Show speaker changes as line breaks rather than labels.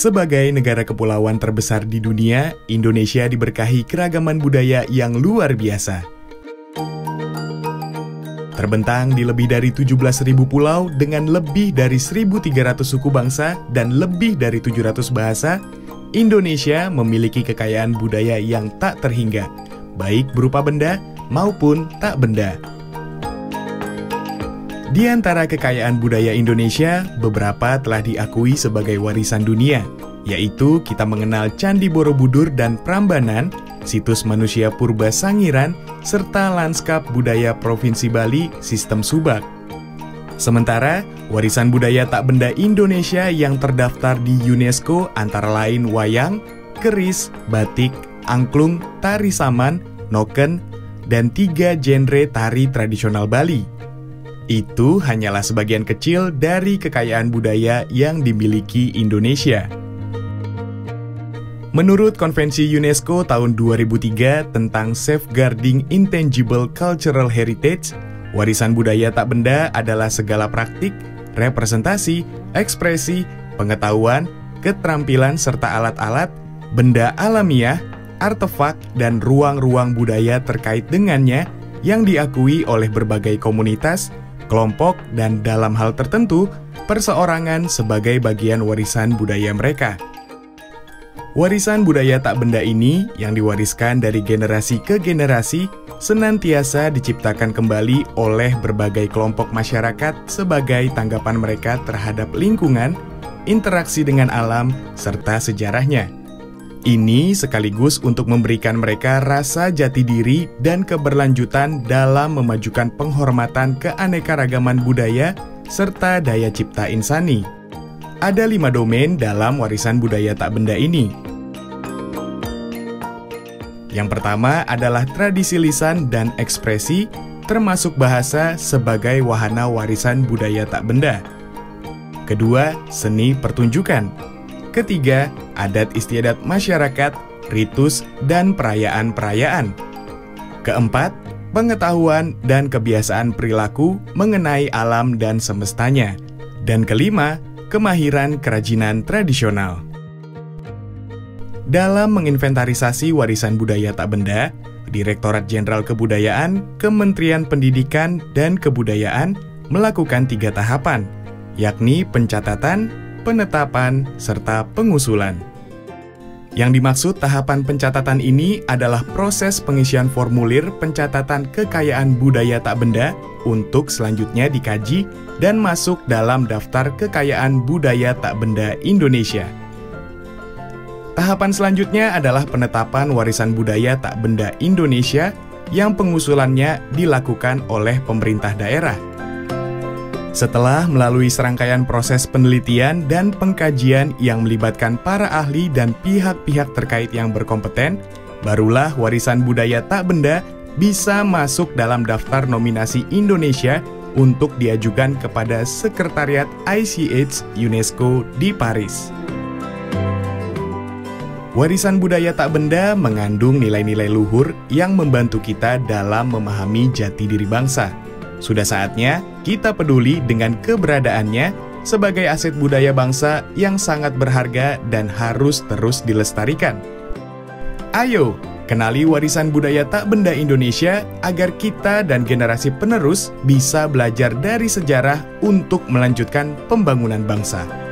Sebagai negara kepulauan terbesar di dunia, Indonesia diberkahi keragaman budaya yang luar biasa. Terbentang di lebih dari 17.000 pulau dengan lebih dari 1.300 suku bangsa dan lebih dari 700 bahasa, Indonesia memiliki kekayaan budaya yang tak terhingga, baik berupa benda maupun tak benda. Di antara kekayaan budaya Indonesia, beberapa telah diakui sebagai warisan dunia, yaitu kita mengenal Candi Borobudur dan Prambanan, situs manusia purba Sangiran, serta lanskap budaya Provinsi Bali Sistem Subak. Sementara, warisan budaya tak benda Indonesia yang terdaftar di UNESCO antara lain wayang, keris, batik, angklung, tari saman, noken, dan tiga genre tari tradisional Bali. Itu hanyalah sebagian kecil dari kekayaan budaya yang dimiliki Indonesia. Menurut Konvensi UNESCO tahun 2003 tentang Safeguarding Intangible Cultural Heritage, warisan budaya tak benda adalah segala praktik, representasi, ekspresi, pengetahuan, keterampilan serta alat-alat, benda alamiah, artefak, dan ruang-ruang budaya terkait dengannya yang diakui oleh berbagai komunitas, kelompok, dan dalam hal tertentu, perseorangan sebagai bagian warisan budaya mereka. Warisan budaya tak benda ini yang diwariskan dari generasi ke generasi senantiasa diciptakan kembali oleh berbagai kelompok masyarakat sebagai tanggapan mereka terhadap lingkungan, interaksi dengan alam, serta sejarahnya. Ini sekaligus untuk memberikan mereka rasa jati diri dan keberlanjutan dalam memajukan penghormatan keanekaragaman budaya serta daya cipta insani. Ada lima domain dalam warisan budaya tak benda ini. Yang pertama adalah tradisi lisan dan ekspresi, termasuk bahasa sebagai wahana warisan budaya tak benda. Kedua, seni pertunjukan Ketiga, adat istiadat masyarakat, ritus, dan perayaan-perayaan. Keempat, pengetahuan dan kebiasaan perilaku mengenai alam dan semestanya. Dan kelima, kemahiran kerajinan tradisional. Dalam menginventarisasi warisan budaya tak benda, Direktorat Jenderal Kebudayaan, Kementerian Pendidikan dan Kebudayaan melakukan tiga tahapan, yakni pencatatan, penetapan, serta pengusulan. Yang dimaksud tahapan pencatatan ini adalah proses pengisian formulir pencatatan kekayaan budaya tak benda untuk selanjutnya dikaji dan masuk dalam daftar kekayaan budaya tak benda Indonesia. Tahapan selanjutnya adalah penetapan warisan budaya tak benda Indonesia yang pengusulannya dilakukan oleh pemerintah daerah. Setelah melalui serangkaian proses penelitian dan pengkajian yang melibatkan para ahli dan pihak-pihak terkait yang berkompeten, barulah warisan budaya tak benda bisa masuk dalam daftar nominasi Indonesia untuk diajukan kepada Sekretariat ICH UNESCO di Paris. Warisan budaya tak benda mengandung nilai-nilai luhur yang membantu kita dalam memahami jati diri bangsa sudah saatnya kita peduli dengan keberadaannya sebagai aset budaya bangsa yang sangat berharga dan harus terus dilestarikan. Ayo, kenali warisan budaya tak benda Indonesia agar kita dan generasi penerus bisa belajar dari sejarah untuk melanjutkan pembangunan bangsa.